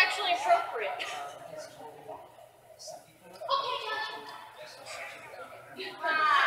actually appropriate. Okay, gotcha.